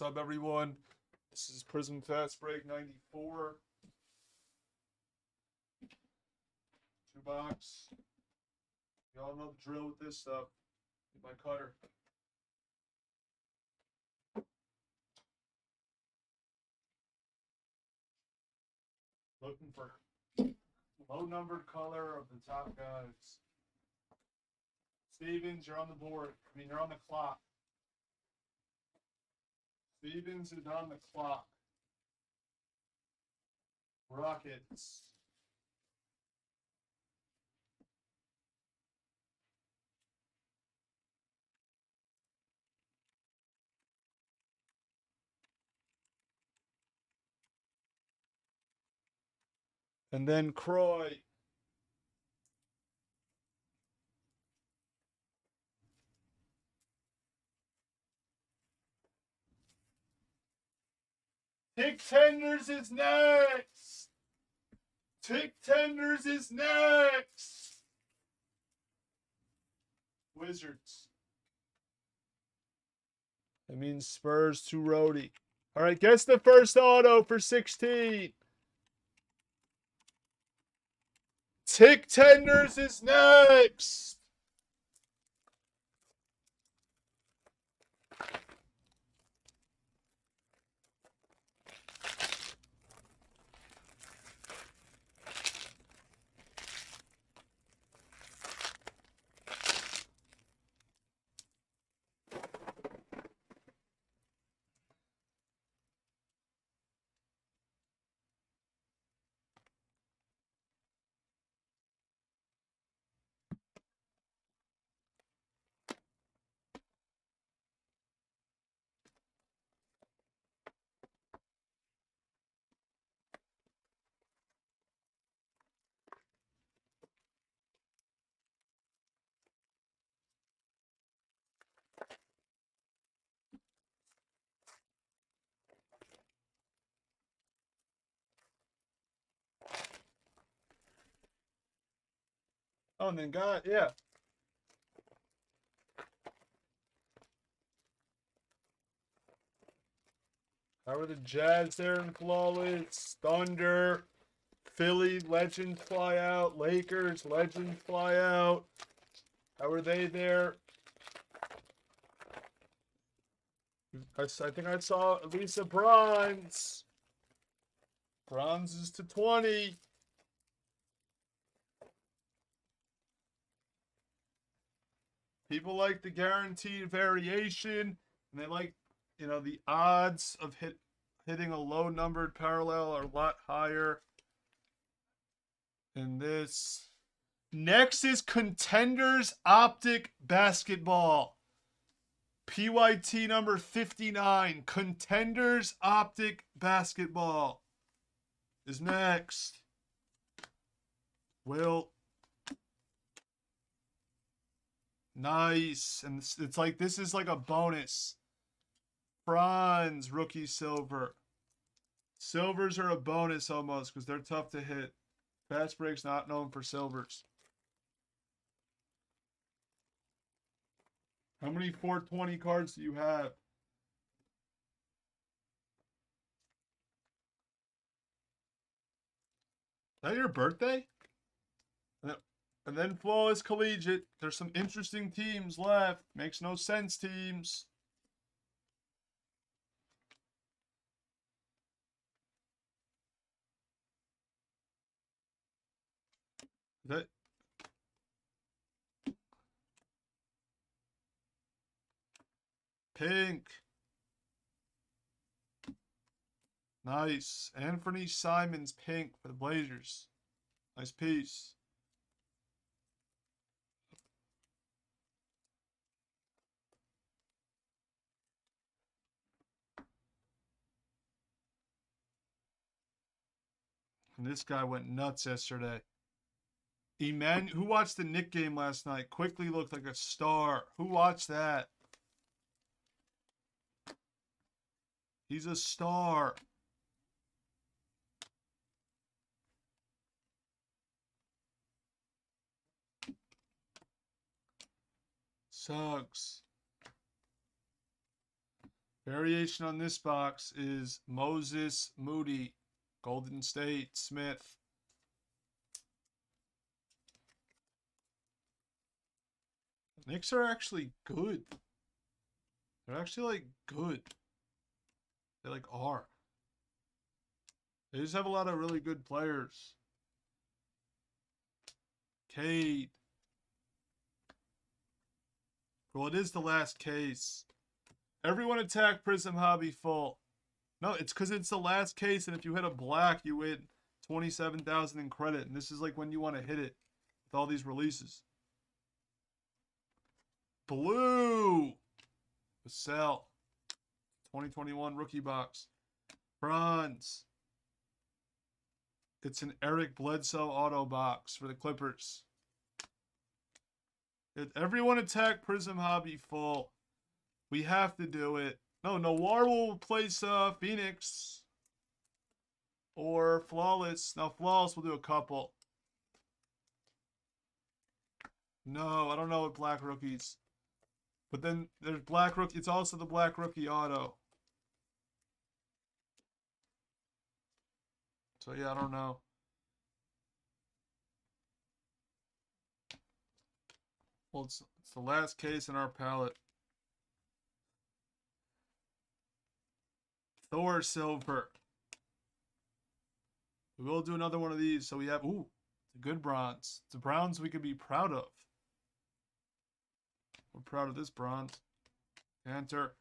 What's up, everyone? This is Prizm Fast Break 94. Two box. Y'all know the drill with this stuff. Get my cutter. Looking for low numbered color of the top guys. Stevens, you're on the board. I mean, you're on the clock. Stevens is on the clock. Rockets. And then Croy. Tick Tenders is next. Tick Tenders is next. Wizards. That means Spurs to Rhodey. All right, guess the first auto for 16. Tick Tenders is next. And then God, yeah. How are the Jazz there in flawless? Thunder, Philly legends fly out. Lakers legends fly out. How are they there? I think I saw at least a bronze. Bronze is to 20. People like the guaranteed variation, and they like, you know, the odds of hit hitting a low numbered parallel are a lot higher. In this, next is Contenders Optic Basketball. PYT number 59, Contenders Optic Basketball is next. Will Nice. And it's, it's like this is like a bonus. Bronze, rookie silver. Silvers are a bonus almost because they're tough to hit. Fast break's not known for silvers. How many 420 cards do you have? Is that your birthday? And then- Flawless Collegiate. There's some interesting teams left. Makes no sense teams. That Pink. Nice. Anthony Simons pink for the Blazers. Nice piece. And this guy went nuts yesterday. Eman, who watched the Knick game last night? Quickley looked like a star. Who watched that? He's a star. Sucks. Variation on this box is Moses Moody, Golden State, Smith. Knicks are actually good. They're actually like good. They like are. They just have a lot of really good players. Cade. Well, it is the last case. Everyone attack Prizm Hobby full. No, it's because it's the last case, and if you hit a black, you win 27,000 in credit. And this is like when you want to hit it with all these releases. Blue. Vassell. 2021 rookie box. Bronze. It's an Eric Bledsoe auto box for the Clippers. It, everyone attack Prizm Hobby full. We have to do it. No, Noir will place uh, Phoenix. Or Flawless. Now, Flawless will do a couple. No, I don't know what Black Rookies. But then there's Black Rookie. It's also the Black Rookie Auto. So yeah, I don't know. Well, it's, it's the last case in our palette. Thor Silver. We will do another one of these. So we have, ooh, it's a good bronze. It's a bronze we could be proud of. We're proud of this bronze. Enter.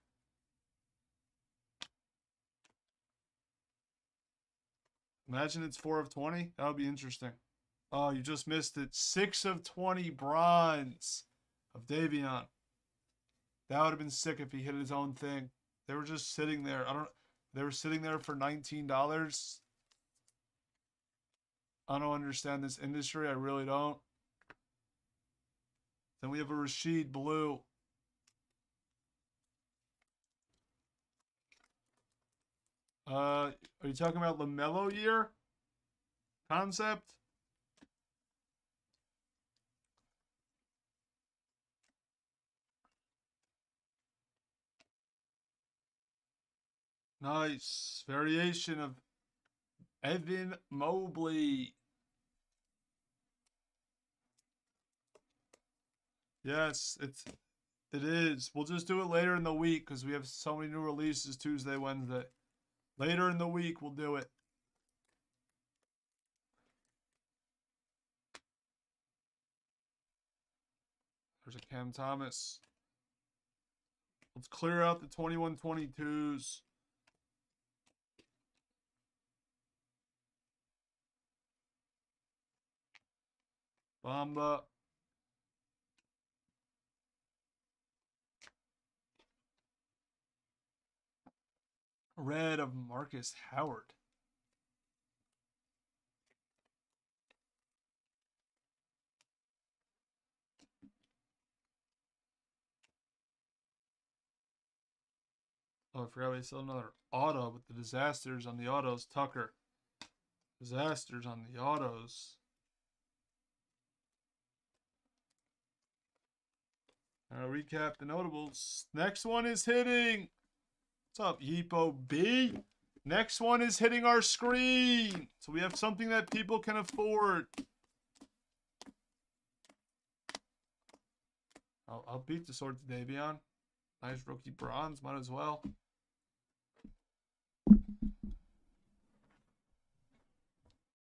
Imagine it's 4 of 20. That would be interesting. Oh, you just missed it. 6 of 20 bronze of Davion. That would have been sick if he hit his own thing. They were just sitting there. I don't they were sitting there for $19. I don't understand this industry. I really don't. Then we have a Rashid Blue. Uh, are you talking about LaMelo year concept? Nice variation of Evan Mobley. Yes, it's it is. We'll just do it later in the week because we have so many new releases Tuesday, Wednesday. Later in the week, we'll do it. There's a Cam Thomas. Let's clear out the 21-22s. Bamba. Red of Marcus Howard. Oh, I forgot we still another auto with the disasters on the autos. Tucker. Disasters on the autos. I'll recap the notables. Next one is hitting. What's up, Yeepo B? Next one is hitting our screen. So we have something that people can afford. I'll, I'll beat the sword to Davion. Nice rookie bronze, might as well.